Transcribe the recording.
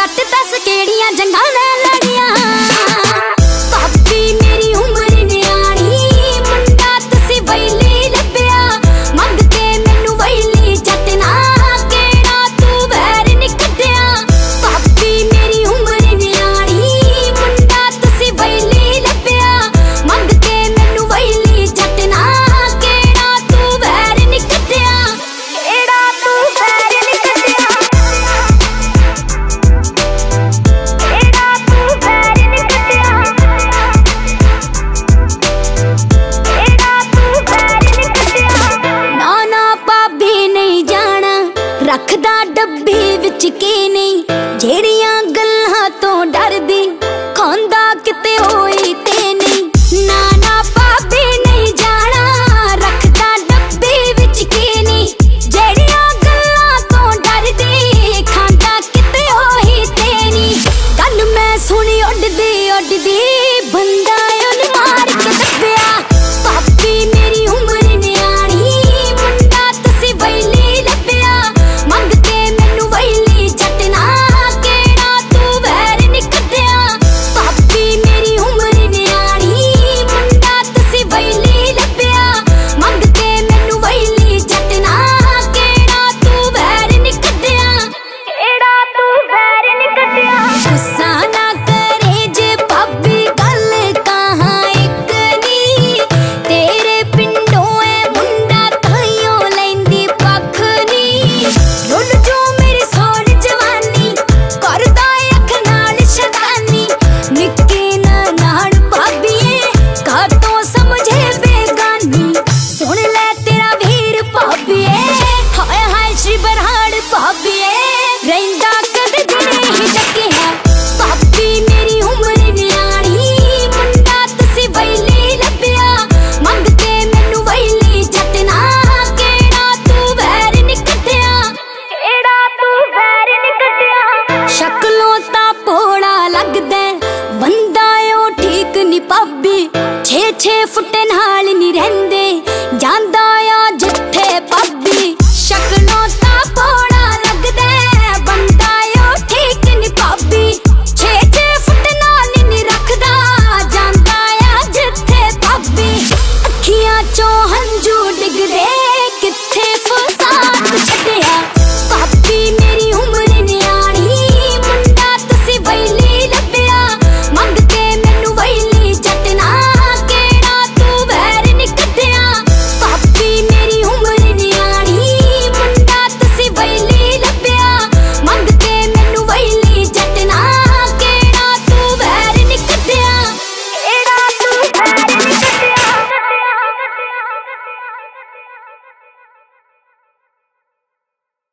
cartita ஓடுதி ஓடுதி பந்த ਪਿੱਛੇ ਫੁੱਟੇ ਨਾਲ ਨਹੀਂ ਰਹਿੰਦੇ। ਜਾਂਦਾ ਆ ਜਿੱਥੇ ਪੱਬੀ ਸ਼ਕਲੋਂ ਤਾਂ ਪੋੜਾ ਲੱਗਦਾ ਬੰਦਾ ਓ ਠੀਕ ਨਹੀਂ ਪਾਬੀ ਛੇ ਛੇ ਫੁੱਟ ਨਾਲ ਨਹੀਂ ਰੱਖਦਾ, ਜਾਂਦਾ ਆ ਜਿੱਥੇ ਪੱਬੀ ਅੱਖੀਆਂ ਚੋਂ ਹੰਝੂ ਡਿੱਗਦੇ